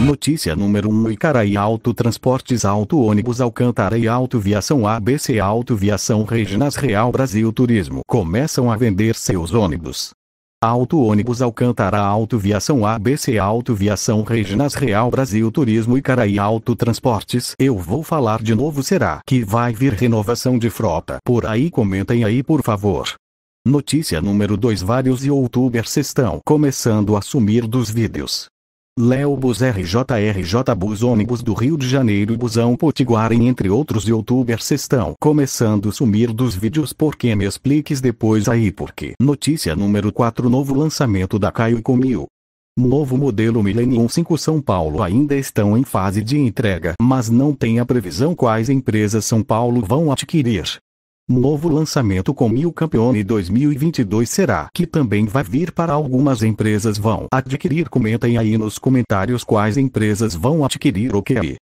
Notícia número 1 Icaraí Autotransportes Auto Ônibus Alcântara e Autoviação ABC Autoviação Reginas Real Brasil Turismo começam a vender seus ônibus. Auto Ônibus Alcântara Autoviação ABC Autoviação Reginas Real Brasil Turismo Icaraí Autotransportes Eu vou falar de novo será que vai vir renovação de frota por aí comentem aí por favor. Notícia número 2 Vários youtubers estão começando a sumir dos vídeos. Léo Bus RJRJ Bus ônibus do Rio de Janeiro e Busão Potiguarem entre outros youtubers estão começando a sumir dos vídeos porque me expliques depois aí porque. Notícia número 4 Novo lançamento da Caio Comil. Novo modelo Millennium 5 São Paulo ainda estão em fase de entrega, mas não tem a previsão quais empresas São Paulo vão adquirir. Novo lançamento com Mil Campeone 2022 será que também vai vir para algumas empresas vão adquirir. Comentem aí nos comentários quais empresas vão adquirir o que.